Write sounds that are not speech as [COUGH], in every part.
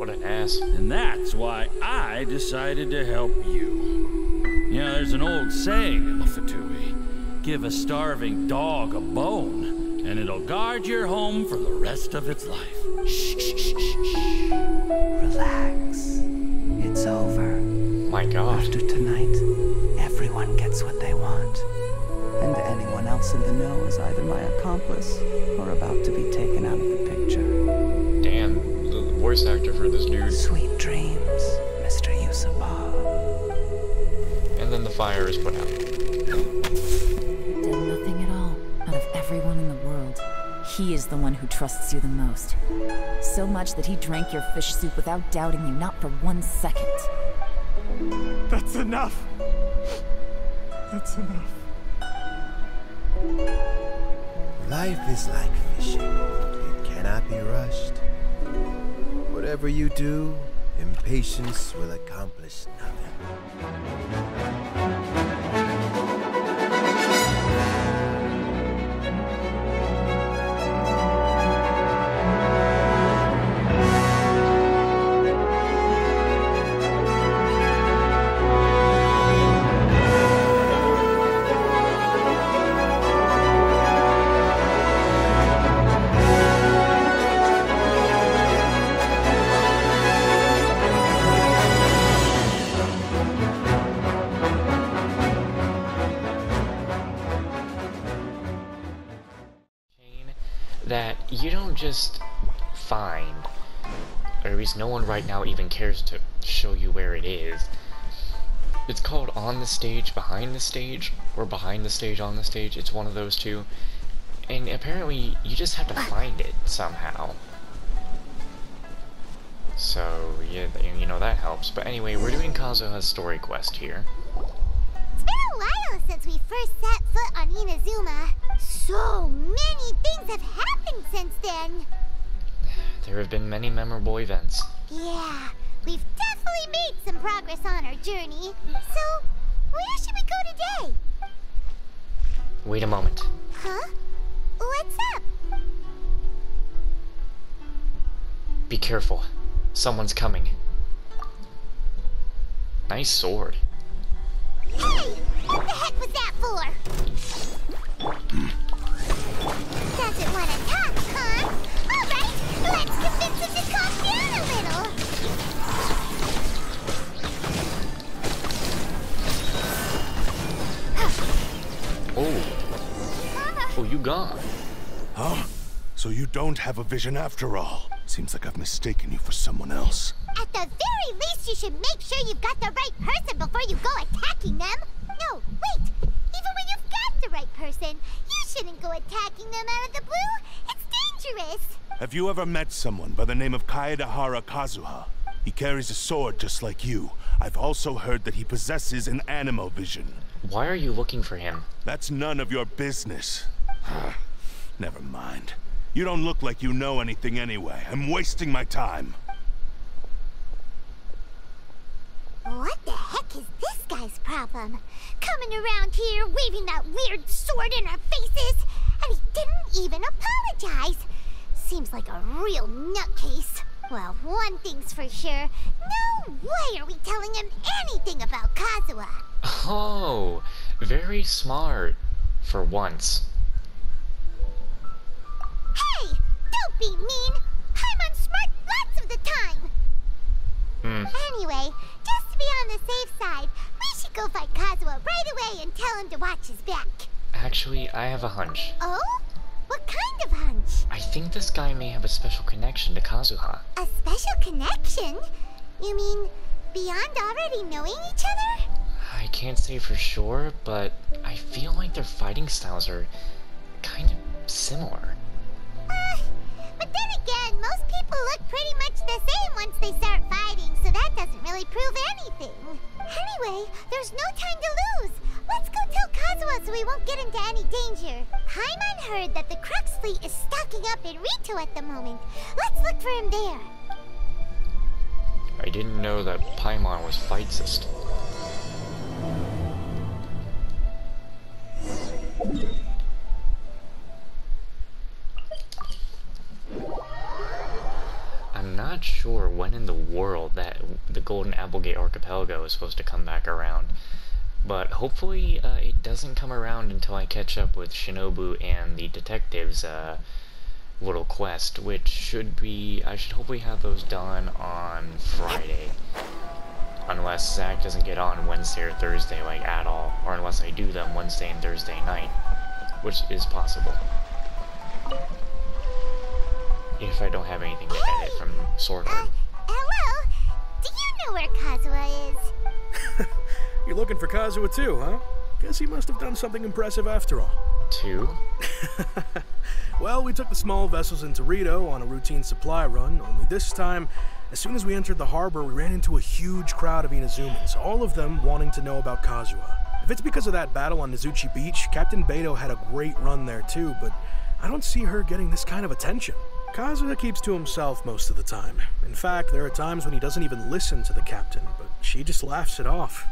What an ass. And that's why I decided to help you. You know, there's an old saying in the Fatui give a starving dog a bone, and it'll guard your home for the rest of its life. Shh, shh, shh, shh, shh. Relax. It's over. My god. After tonight, everyone gets what they want. And anyone else in the know is either my accomplice or about to be taken out of the picture. Damn, the the voice actor for this dude. Sweet dreams, Mr. Yusabah. And then the fire is put out. Did nothing at all. Out of everyone in the world, he is the one who trusts you the most. So much that he drank your fish soup without doubting you, not for one second. That's enough. That's enough. Life is like fishing. It cannot be rushed. Whatever you do, impatience will accomplish nothing. Least no one right now even cares to show you where it is. It's called On the Stage, Behind the Stage, or Behind the Stage, On the Stage. It's one of those two. And apparently, you just have to find it somehow. So, yeah, you know, that helps. But anyway, we're doing Kazuha's story quest here. It's been a while since we first set foot on Inazuma. So many things have happened since then. There have been many memorable events. Yeah, we've definitely made some progress on our journey. So, where should we go today? Wait a moment. Huh? What's up? Be careful. Someone's coming. Nice sword. Hey! What the heck was that for? Doesn't want to talk, huh? Alright, let's convince him to calm down a little. Oh. Oh, you gone. Huh? So you don't have a vision after all. Seems like I've mistaken you for someone else. At the very least, you should make sure you've got the right person before you go attacking them. No, wait. Even when you've got the right person, you shouldn't go attacking them out of the blue. It's dangerous. Have you ever met someone by the name of Kaedehara Kazuha? He carries a sword just like you. I've also heard that he possesses an Anemo vision. Why are you looking for him? That's none of your business. [SIGHS] Never mind. You don't look like you know anything anyway. I'm wasting my time. What the heck is this guy's problem? Coming around here, waving that weird sword in our faces, and he didn't even apologize. Seems like a real nutcase. Well, one thing's for sure. No way are we telling him anything about Kazuha. Oh, very smart. For once. Hey! Don't be mean! I'm unsmart lots of the time! Hmm. Anyway, just to be on the safe side, we should go find Kazuha right away and tell him to watch his back. Actually, I have a hunch. Oh? What kind of hunch? I think this guy may have a special connection to Kazuha. A special connection? You mean beyond already knowing each other? I can't say for sure, but I feel like their fighting styles are kind of similar. Uh, but then again, most people look pretty much the same once they start fighting, so that doesn't really prove anything. Anyway, there's no time to lose. Let's go tell Kazuha so we won't get into any danger. Paimon heard that the Crux fleet is stocking up in Ritou at the moment. Let's look for him there. I didn't know that Paimon was fight system. I'm not not sure when in the world that the Golden Applegate Archipelago is supposed to come back around. But hopefully uh, it doesn't come around until I catch up with Shinobu and the detectives' uh, little quest, which should be, I should hopefully have those done on Friday. Unless Zach doesn't get on Wednesday or Thursday, like, at all. Or unless I do them Wednesday and Thursday night. Which is possible. If I don't have anything to edit from Sword Uh, hello? Do you know where Kazuha is? You're looking for Kazuha too, huh? Guess he must have done something impressive after all. Two? [LAUGHS] Well, we took the small vessels into Ritou on a routine supply run, only this time, as soon as we entered the harbor, we ran into a huge crowd of Inazumans, all of them wanting to know about Kazuha. If it's because of that battle on Nazuchi Beach, Captain Beidou had a great run there too, but I don't see her getting this kind of attention. Kazuha keeps to himself most of the time. In fact, there are times when he doesn't even listen to the captain, but she just laughs it off.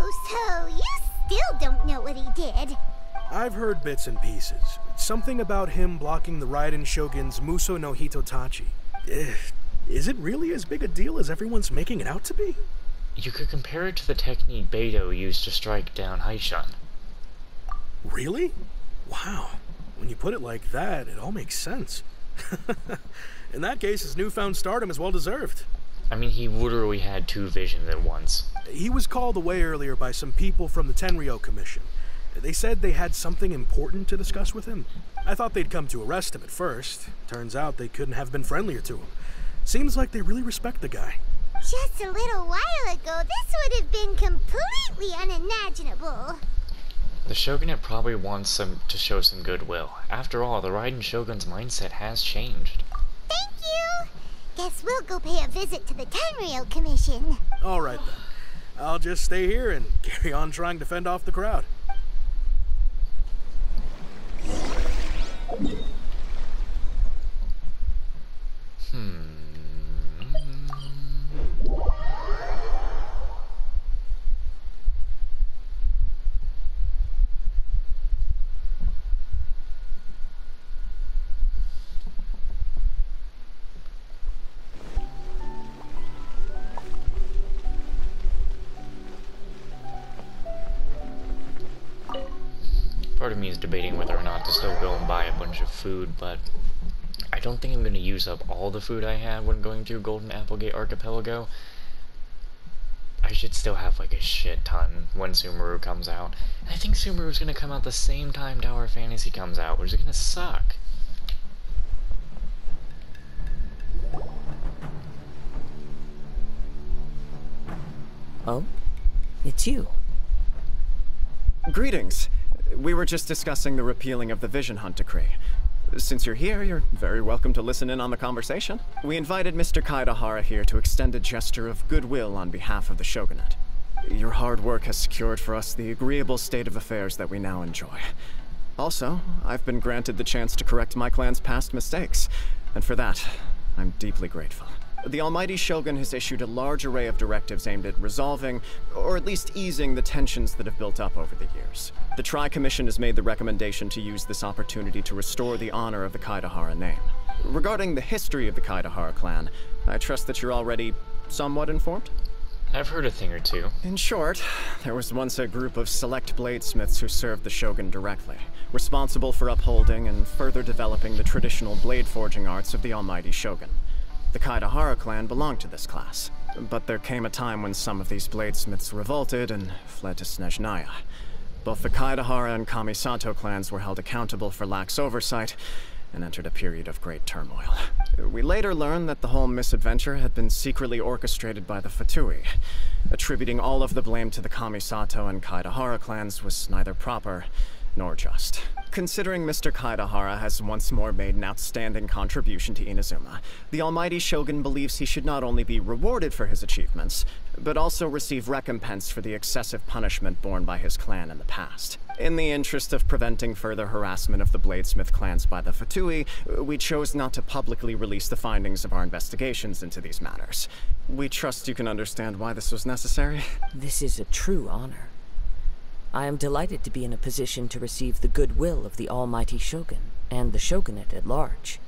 Oh, so you still don't know what he did? I've heard bits and pieces. Something about him blocking the Raiden Shogun's Muso no Hitotachi. Eh, Is it really as big a deal as everyone's making it out to be? You could compare it to the technique Beidou used to strike down Haishan. Really? Wow. When you put it like that, it all makes sense. [LAUGHS] In that case, his newfound stardom is well deserved. I mean, he literally had two visions at once. He was called away earlier by some people from the Tenryou Commission. They said they had something important to discuss with him. I thought they'd come to arrest him at first. Turns out they couldn't have been friendlier to him. Seems like they really respect the guy. Just a little while ago, this would have been completely unimaginable. The Shogunate probably wants some to show some goodwill. After all, the Raiden Shogun's mindset has changed. Thank you. Guess we'll go pay a visit to the Tenryou Commission. All right then. I'll just stay here and [LAUGHS] carry on trying to fend off the crowd. Part use up all the food I had when going through Golden Applegate Archipelago. I should still have like a shit ton when Sumeru comes out. And I think Sumeru's going to come out the same time Tower Fantasy comes out, which is going to suck. Oh? It's you. Greetings. We were just discussing the repealing of the Vision Hunt Decree. Since you're here, you're very welcome to listen in on the conversation. We invited Mr. Kaedehara here to extend a gesture of goodwill on behalf of the Shogunate. Your hard work has secured for us the agreeable state of affairs that we now enjoy. Also, I've been granted the chance to correct my clan's past mistakes, and for that, I'm deeply grateful. The Almighty Shogun has issued a large array of directives aimed at resolving, or at least easing, the tensions that have built up over the years. The Tri Commission has made the recommendation to use this opportunity to restore the honor of the Kaedehara name. Regarding the history of the Kaedehara clan, I trust that you're already somewhat informed? I've heard a thing or two. In short, there was once a group of select bladesmiths who served the Shogun directly, responsible for upholding and further developing the traditional blade forging arts of the Almighty Shogun. The Kaedehara clan belonged to this class, but there came a time when some of these bladesmiths revolted and fled to Snezhnaya. Both the Kaedehara and Kamisato clans were held accountable for lax oversight and entered a period of great turmoil. We later learned that the whole misadventure had been secretly orchestrated by the Fatui. Attributing all of the blame to the Kamisato and Kaedehara clans was neither proper nor just. Considering Mr. Kaedehara has once more made an outstanding contribution to Inazuma, the Almighty Shogun believes he should not only be rewarded for his achievements, but also receive recompense for the excessive punishment borne by his clan in the past. In the interest of preventing further harassment of the Bladesmith clans by the Fatui, we chose not to publicly release the findings of our investigations into these matters. We trust you can understand why this was necessary. This is a true honor. I am delighted to be in a position to receive the goodwill of the Almighty Shogun and the Shogunate at large.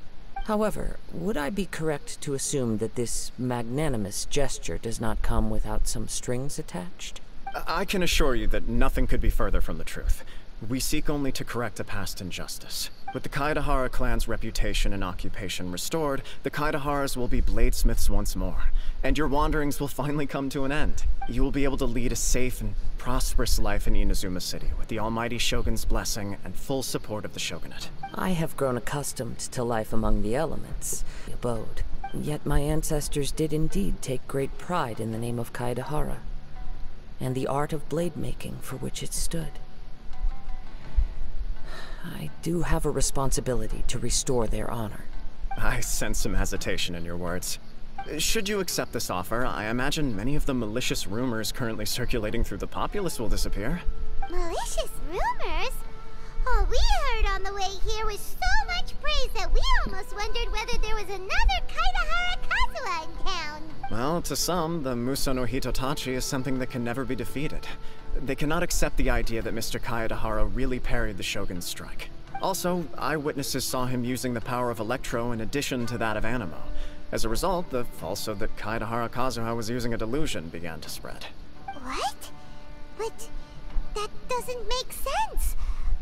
However, would I be correct to assume that this magnanimous gesture does not come without some strings attached? I can assure you that nothing could be further from the truth. We seek only to correct a past injustice. With the Kaedehara clan's reputation and occupation restored, the Kaedeharas will be bladesmiths once more, and your wanderings will finally come to an end. You will be able to lead a safe and prosperous life in Inazuma City with the Almighty Shogun's blessing and full support of the Shogunate. I have grown accustomed to life among the elements, the abode. Yet my ancestors did indeed take great pride in the name of Kaedehara, and the art of blade making for which it stood. I do have a responsibility to restore their honor. I sense some hesitation in your words. Should you accept this offer, I imagine many of the malicious rumors currently circulating through the populace will disappear. Malicious rumors? All we heard on the way here was so much praise that we almost wondered whether there was another Kaedehara Kazuha in town. Well, to some, the Muso no Hitotachi is something that can never be defeated. They cannot accept the idea that Mr. Kaedehara really parried the Shogun's strike. Also, eyewitnesses saw him using the power of Electro in addition to that of Anemo. As a result, the falsehood that Kaedehara Kazuha was using a delusion began to spread. What? But that doesn't make sense.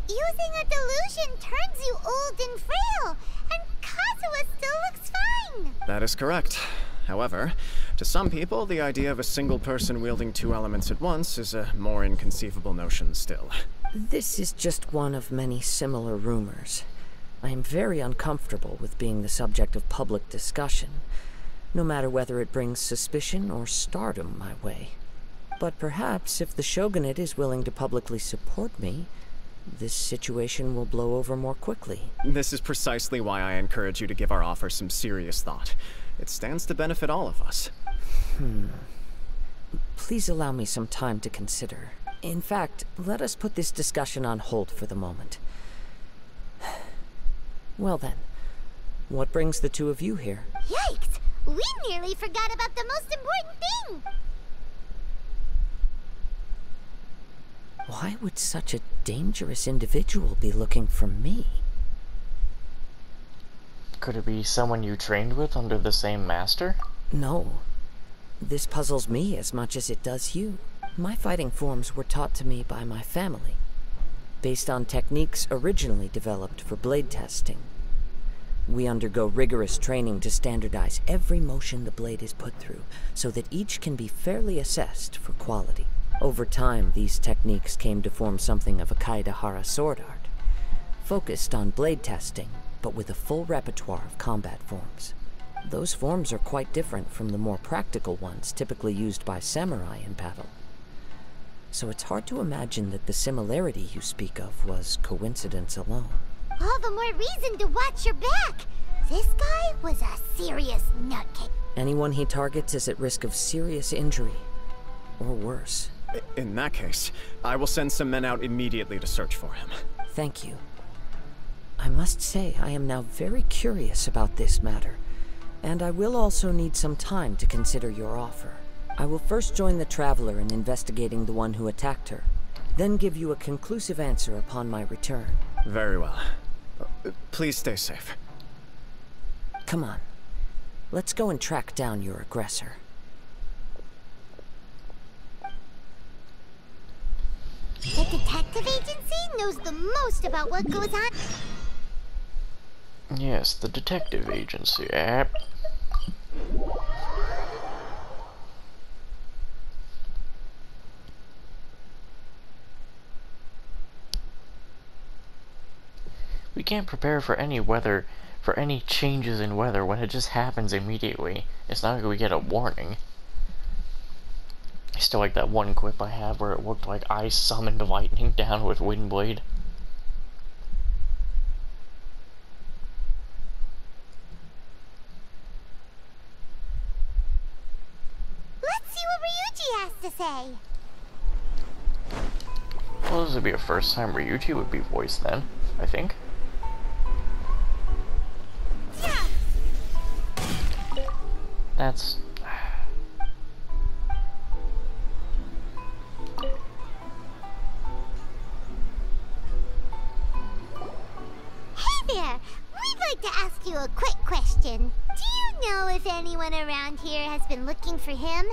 Using a delusion turns you old and frail, and Kazuha still looks fine. That is correct. However, to some people, the idea of a single person wielding two elements at once is a more inconceivable notion still. This is just one of many similar rumors. I am very uncomfortable with being the subject of public discussion, no matter whether it brings suspicion or stardom my way. But perhaps if the Shogunate is willing to publicly support me, this situation will blow over more quickly. This is precisely why I encourage you to give our offer some serious thought. It stands to benefit all of us. Hmm. Please allow me some time to consider. In fact, let us put this discussion on hold for the moment. [SIGHS] Well then, what brings the two of you here? Yikes! We nearly forgot about the most important thing! Why would such a dangerous individual be looking for me? Could it be someone you trained with under the same master? No. This puzzles me as much as it does you. My fighting forms were taught to me by my family, based on techniques originally developed for blade testing. We undergo rigorous training to standardize every motion the blade is put through, so that each can be fairly assessed for quality. Over time, these techniques came to form something of a Kaedehara sword art, focused on blade testing, but with a full repertoire of combat forms. Those forms are quite different from the more practical ones typically used by samurai in battle. So it's hard to imagine that the similarity you speak of was coincidence alone. All the more reason to watch your back! This guy was a serious nutcase. Anyone he targets is at risk of serious injury, or worse. In that case, I will send some men out immediately to search for him. Thank you. I must say I am now very curious about this matter, and I will also need some time to consider your offer. I will first join the Traveler in investigating the one who attacked her, then give you a conclusive answer upon my return. Very well. Uh, please stay safe. Come on. Let's go and track down your aggressor. The detective agency knows the most about what goes on. Yes, the detective agency app. We can't prepare for any weather, for any changes in weather when it just happens immediately. It's not like we get a warning. I still like that one quip I have where it looked like I summoned lightning down with Windblade. Let's see what Ryuji has to say. Well, this would be a first time Ryuji would be voiced then, I think. That's... you a quick question. Do you know if anyone around here has been looking for him?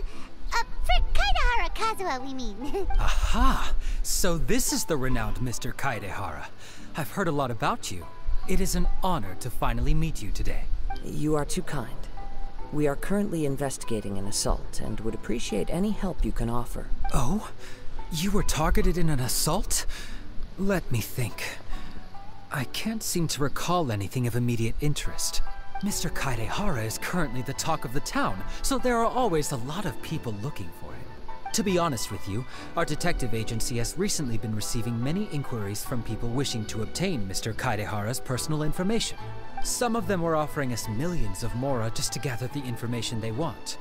Uh, for Kaedehara Kazuha, we mean. [LAUGHS] Aha! So this is the renowned Mr. Kaedehara. I've heard a lot about you. It is an honor to finally meet you today. You are too kind. We are currently investigating an assault and would appreciate any help you can offer. Oh? You were targeted in an assault? Let me think. I can't seem to recall anything of immediate interest. Mr. Kaedehara is currently the talk of the town, so there are always a lot of people looking for him. To be honest with you, our detective agency has recently been receiving many inquiries from people wishing to obtain Mr. Kaedehara's personal information. Some of them were offering us millions of mora just to gather the information they want.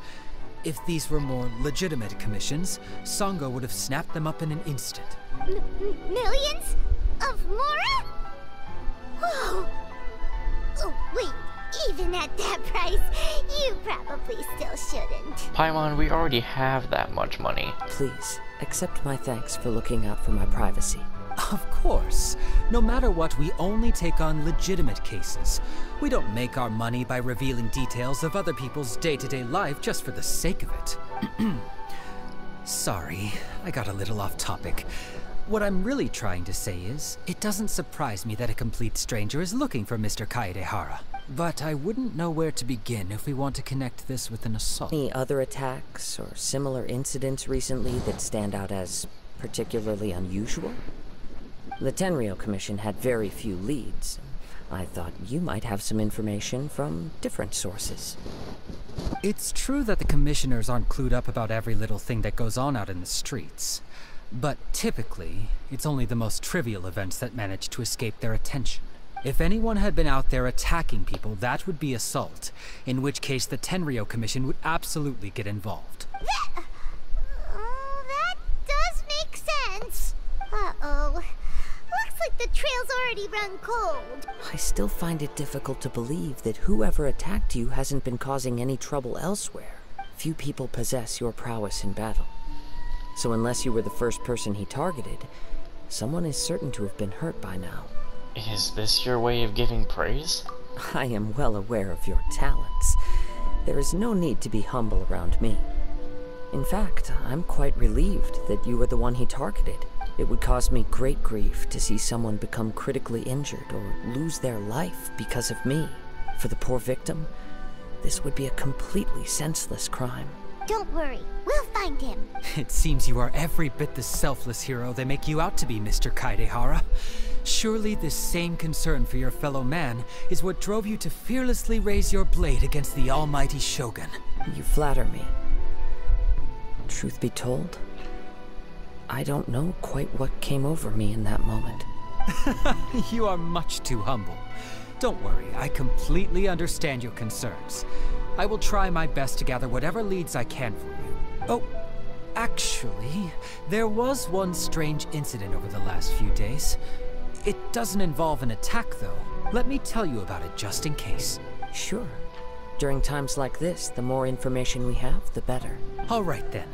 If these were more legitimate commissions, Sango would have snapped them up in an instant. M millions? Of mora? Whoa! Oh, wait, even at that [LAUGHS] price, you probably still shouldn't. Paimon, we already have that much money. Please, accept my thanks for looking out for my privacy. Of course. No matter what, we only take on legitimate cases. We don't make our money by revealing details of other people's day-to-day -day life just for the sake of it. [CLEARS THROAT] Sorry, I got a little off topic. What I'm really trying to say is, it doesn't surprise me that a complete stranger is looking for Mr. Kaedehara. But I wouldn't know where to begin if we want to connect this with an assault. Any other attacks or similar incidents recently that stand out as particularly unusual? The Tenryou Commission had very few leads. I thought you might have some information from different sources. It's true that the commissioners aren't clued up about every little thing that goes on out in the streets. But typically, it's only the most trivial events that manage to escape their attention. If anyone had been out there attacking people, that would be assault, in which case the Tenryou Commission would absolutely get involved. That, oh, that does make sense. Uh-oh. Looks like the trail's already run cold. I still find it difficult to believe that whoever attacked you hasn't been causing any trouble elsewhere. Few people possess your prowess in battle. So unless you were the first person he targeted, someone is certain to have been hurt by now. Is this your way of giving praise? [LAUGHS] I am well aware of your talents. There is no need to be humble around me. In fact, I'm quite relieved that you were the one he targeted. It would cause me great grief to see someone become critically injured or lose their life because of me. For the poor victim, this would be a completely senseless crime. Don't worry, we'll find him. [LAUGHS] It seems you are every bit the selfless hero they make you out to be, Mr. Kaedehara. Surely this same concern for your fellow man is what drove you to fearlessly raise your blade against the almighty Shogun. You flatter me. Truth be told, I don't know quite what came over me in that moment. [LAUGHS] you are much too humble. Don't worry, I completely understand your concerns. I will try my best to gather whatever leads I can for you. Oh, actually, there was one strange incident over the last few days. It doesn't involve an attack, though. Let me tell you about it just in case. Sure. During times like this, the more information we have, the better. All right then.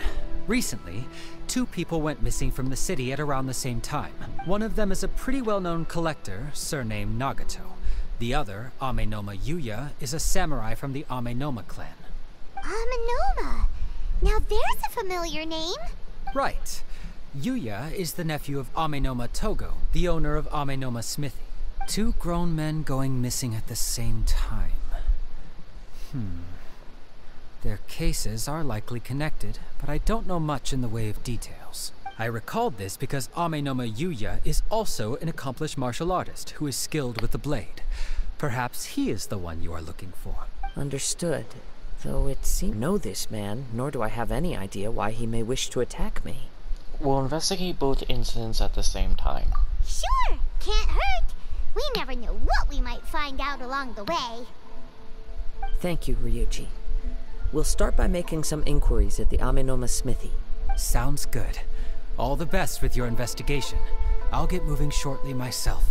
Recently, two people went missing from the city at around the same time. One of them is a pretty well-known collector, surnamed Nagato. The other, Amenoma Yuya, is a samurai from the Amenoma clan. Amenoma? Now there's a familiar name. Right. Yuya is the nephew of Amenoma Togo, the owner of Amenoma Smithy. Two grown men going missing at the same time. Hmm. Their cases are likely connected, but I don't know much in the way of details. I recalled this because Amenoma Yuya is also an accomplished martial artist who is skilled with the blade. Perhaps he is the one you are looking for. Understood. Though it seems know this man, nor do I have any idea why he may wish to attack me. We'll investigate both incidents at the same time. Sure, can't hurt. We never know what we might find out along the way. Thank you, Ryuji. We'll start by making some inquiries at the Amenoma Smithy. Sounds good. All the best with your investigation. I'll get moving shortly myself.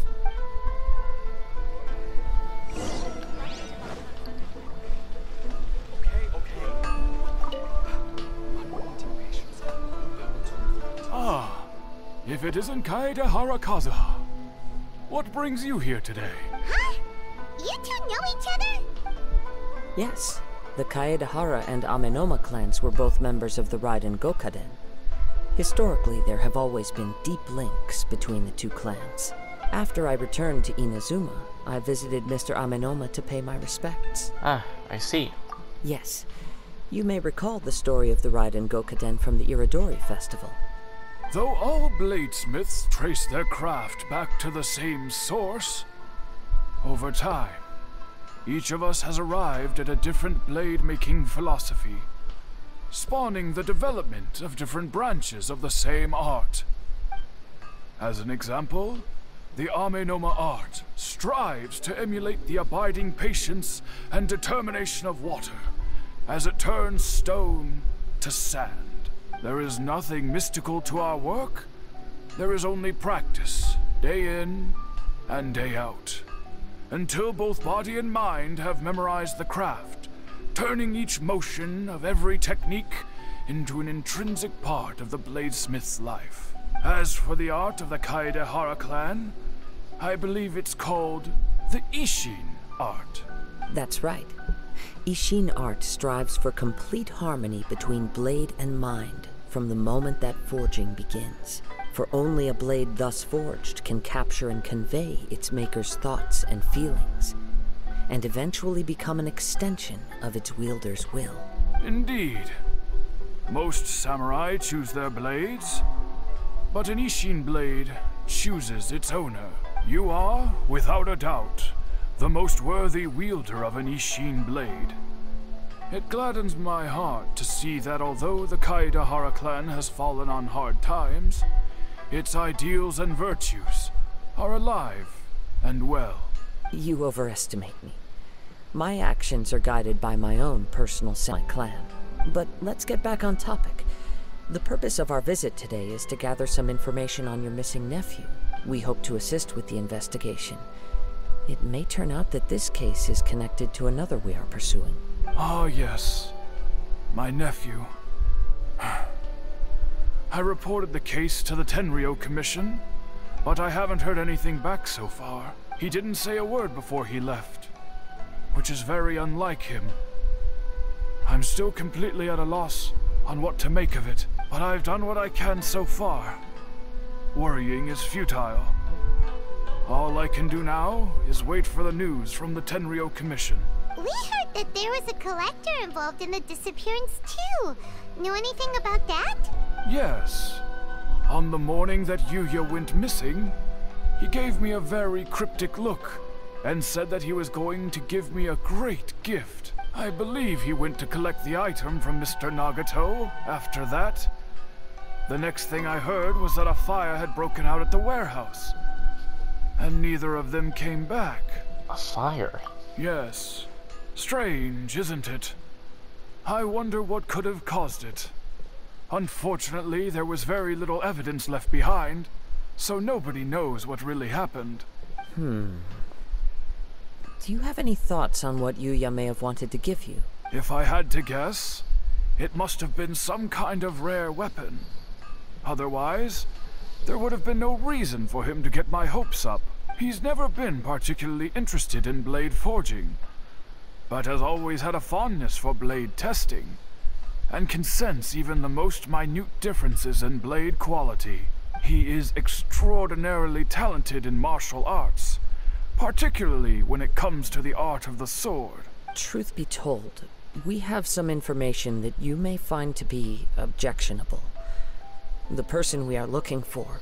If it isn't Kaedehara Kazuha. What brings you here today? Huh? You two know each other? Yes, the Kaedehara and Amenoma clans were both members of the Raiden Gokaden. Historically, there have always been deep links between the two clans. After I returned to Inazuma, I visited Mr. Amenoma to pay my respects. Ah, I see. Yes. You may recall the story of the Raiden Gokaden from the Irodori Festival. Though all bladesmiths trace their craft back to the same source, over time, each of us has arrived at a different blade-making philosophy, spawning the development of different branches of the same art. As an example, the Amenoma art strives to emulate the abiding patience and determination of water as it turns stone to sand. There is nothing mystical to our work. There is only practice, day in and day out, until both body and mind have memorized the craft, turning each motion of every technique into an intrinsic part of the bladesmith's life. As for the art of the Kaedehara clan, I believe it's called the Ishin art. That's right. Ishin art strives for complete harmony between blade and mind from the moment that forging begins. For only a blade thus forged can capture and convey its maker's thoughts and feelings, and eventually become an extension of its wielder's will. Indeed. Most samurai choose their blades, but an Ishin blade chooses its owner. You are, without a doubt, the most worthy wielder of an Ishin blade. It gladdens my heart to see that although the Kaedehara clan has fallen on hard times, its ideals and virtues are alive and well. You overestimate me. My actions are guided by my own personal semi clan. But let's get back on topic. The purpose of our visit today is to gather some information on your missing nephew. We hope to assist with the investigation. It may turn out that this case is connected to another we are pursuing. Ah, yes. My nephew. [SIGHS] I reported the case to the Tenryou Commission, but I haven't heard anything back so far. He didn't say a word before he left, which is very unlike him. I'm still completely at a loss on what to make of it, but I've done what I can so far. Worrying is futile. All I can do now is wait for the news from the Tenryou Commission. We heard that there was a collector involved in the disappearance too. Know anything about that? Yes. On the morning that Yuya went missing, he gave me a very cryptic look and said that he was going to give me a great gift. I believe he went to collect the item from Mr. Nagato after that. The next thing I heard was that a fire had broken out at the warehouse. And neither of them came back. A fire? Yes. Strange, isn't it? I wonder what could have caused it. Unfortunately, there was very little evidence left behind, so nobody knows what really happened. Hmm. Do you have any thoughts on what Yuya may have wanted to give you? If I had to guess, it must have been some kind of rare weapon. Otherwise, there would have been no reason for him to get my hopes up. He's never been particularly interested in blade forging, but has always had a fondness for blade testing, and can sense even the most minute differences in blade quality. He is extraordinarily talented in martial arts, particularly when it comes to the art of the sword. Truth be told, we have some information that you may find to be objectionable. The person we are looking for,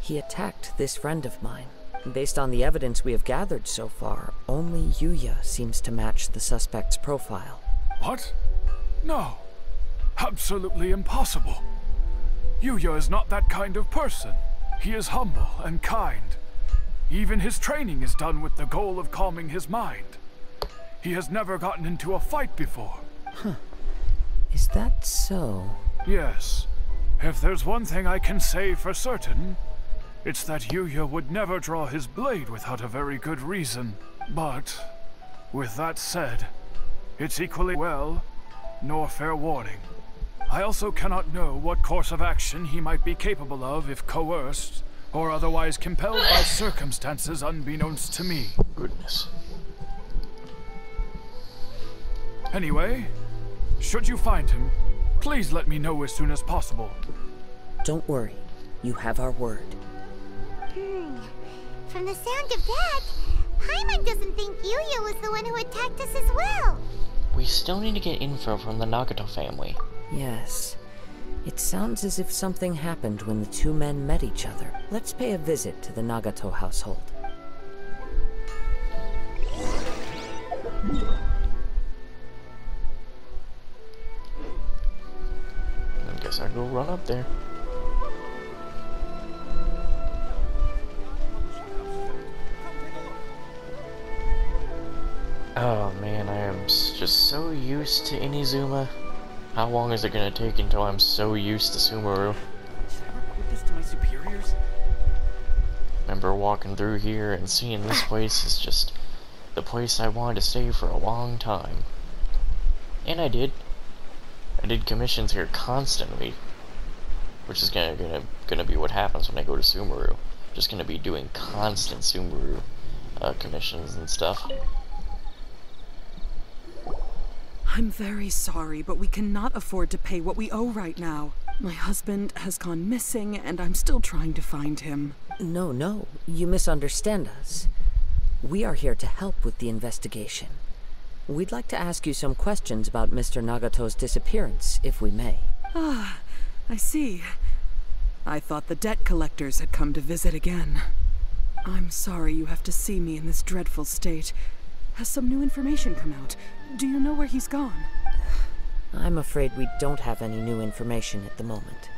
he attacked this friend of mine. Based on the evidence we have gathered so far, only Yuya seems to match the suspect's profile. What? No. Absolutely impossible. Yuya is not that kind of person. He is humble and kind. Even his training is done with the goal of calming his mind. He has never gotten into a fight before. Huh. Is that so? Yes. If there's one thing I can say for certain, it's that Yuya would never draw his blade without a very good reason. But, with that said, it's equally well, nor fair warning. I also cannot know what course of action he might be capable of if coerced, or otherwise compelled by circumstances unbeknownst to me. Goodness. Anyway, should you find him, please let me know as soon as possible. Don't worry. You have our word. Hmm. From the sound of that, Paimon doesn't think Yuya was the one who attacked us as well. We still need to get info from the Nagato family. Yes. It sounds as if something happened when the two men met each other. Let's pay a visit to the Nagato household. I guess I'll go run up there. So used to Inazuma. How long is it gonna take until I'm so used to Sumeru? Should I report this to my superiors? Remember walking through here and seeing this place is just the place I wanted to stay for a long time. And I did. I did commissions here constantly. Which is gonna gonna gonna be what happens when I go to Sumeru. Just gonna be doing constant Sumeru uh, commissions and stuff. I'm very sorry, but we cannot afford to pay what we owe right now. My husband has gone missing, and I'm still trying to find him. No, no, you misunderstand us. We are here to help with the investigation. We'd like to ask you some questions about Mr. Nagato's disappearance, if we may. Ah, I see. I thought the debt collectors had come to visit again. I'm sorry you have to see me in this dreadful state. Has some new information come out? Do you know where he's gone? I'm afraid we don't have any new information at the moment.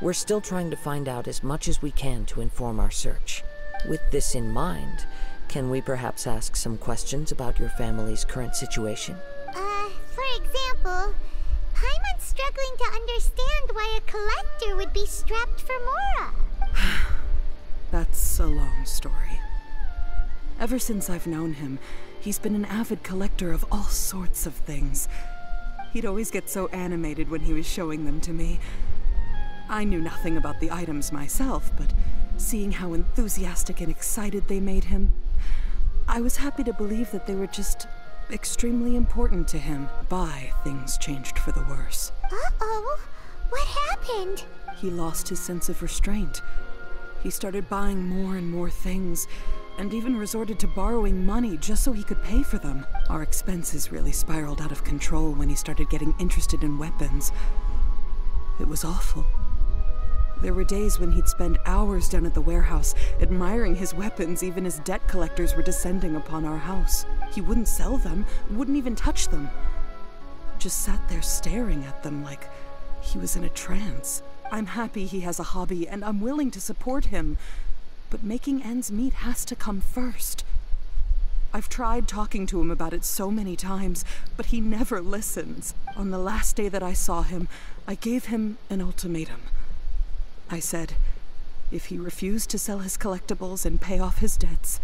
We're still trying to find out as much as we can to inform our search. With this in mind, can we perhaps ask some questions about your family's current situation? Uh, for example, Paimon's struggling to understand why a collector would be strapped for Mora. [SIGHS] That's a long story. Ever since I've known him, he's been an avid collector of all sorts of things. He'd always get so animated when he was showing them to me. I knew nothing about the items myself, but seeing how enthusiastic and excited they made him, I was happy to believe that they were just extremely important to him. By things changed for the worse. Uh-oh. What happened? He lost his sense of restraint. He started buying more and more things, and even resorted to borrowing money just so he could pay for them. Our expenses really spiraled out of control when he started getting interested in weapons. It was awful. There were days when he'd spend hours down at the warehouse, admiring his weapons even as debt collectors were descending upon our house. He wouldn't sell them, wouldn't even touch them. Just sat there staring at them like he was in a trance. I'm happy he has a hobby, and I'm willing to support him. But making ends meet has to come first. I've tried talking to him about it so many times, but he never listens. On the last day that I saw him, I gave him an ultimatum. I said, if he refused to sell his collectibles and pay off his debts,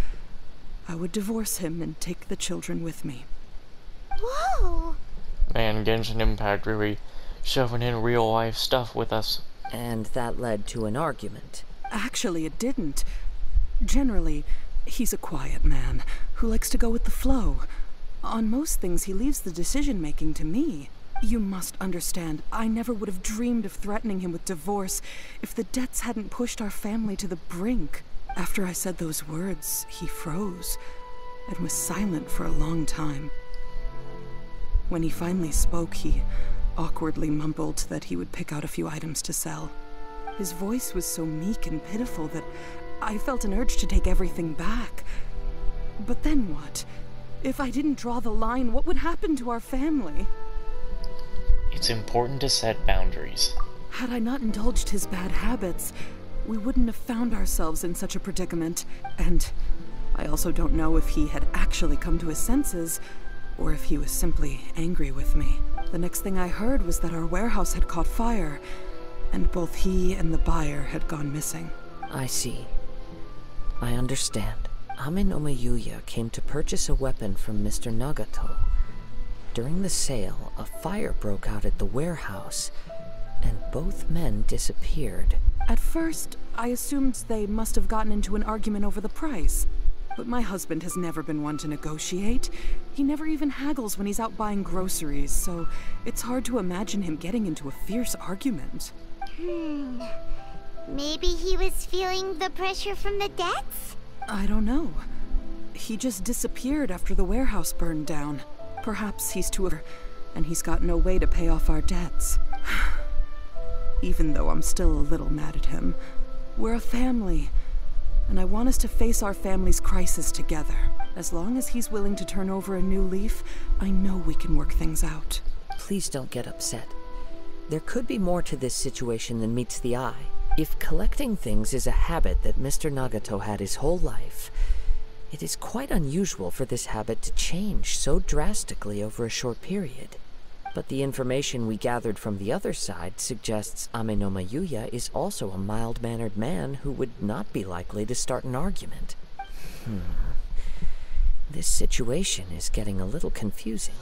I would divorce him and take the children with me. Whoa! Man, Genshin Impact really shoving in real life stuff with us. And that led to an argument. Actually, it didn't. Generally, he's a quiet man who likes to go with the flow. On most things, he leaves the decision making to me. You must understand, I never would have dreamed of threatening him with divorce if the debts hadn't pushed our family to the brink. After I said those words, he froze and was silent for a long time. When he finally spoke, he awkwardly mumbled that he would pick out a few items to sell. His voice was so meek and pitiful that I felt an urge to take everything back. But then what? If I didn't draw the line, what would happen to our family? It's important to set boundaries. Had I not indulged his bad habits, we wouldn't have found ourselves in such a predicament. And I also don't know if he had actually come to his senses, or if he was simply angry with me. The next thing I heard was that our warehouse had caught fire, and both he and the buyer had gone missing. I see. I understand. Amenoma Yuya came to purchase a weapon from Mr. Nagato. During the sale, a fire broke out at the warehouse, and both men disappeared. At first, I assumed they must have gotten into an argument over the price. But my husband has never been one to negotiate. He never even haggles when he's out buying groceries, so it's hard to imagine him getting into a fierce argument. Hmm. Maybe he was feeling the pressure from the debts? I don't know. He just disappeared after the warehouse burned down. Perhaps he's too and he's got no way to pay off our debts. [SIGHS] Even though I'm still a little mad at him. We're a family, and I want us to face our family's crisis together. As long as he's willing to turn over a new leaf, I know we can work things out. Please don't get upset. There could be more to this situation than meets the eye. If collecting things is a habit that Mr. Nagato had his whole life, it is quite unusual for this habit to change so drastically over a short period. But the information we gathered from the other side suggests Amenoma Yuya is also a mild-mannered man who would not be likely to start an argument. Hmm. This situation is getting a little confusing.